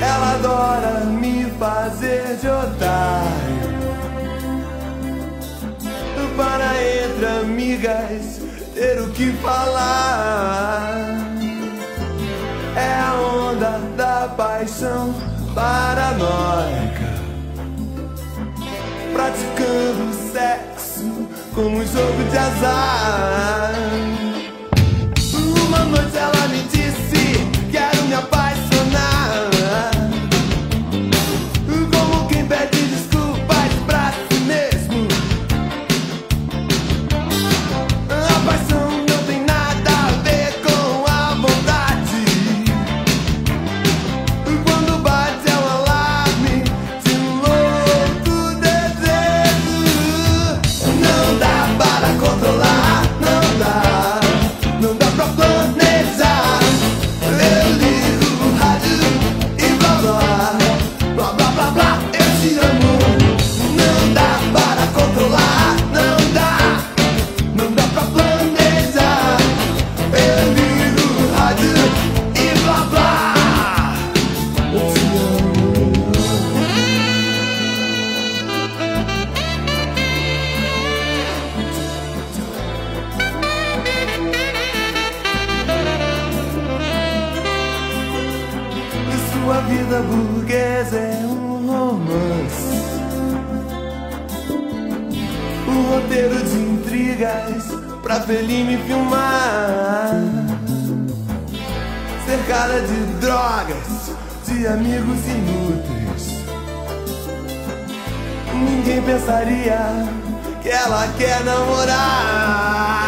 Ela adora me fazer de otário. Para entre amigas ter o que falar. É a onda da paixão paranoica Praticando sexo como um jogo de azar. Uma noite ela me disse Quero me apaixonar vida burguesa é um romance. Um roteiro de intrigas pra Fellini filmar. Cercada de drogas, de amigos inúteis. Ninguém pensaria que ela quer namorar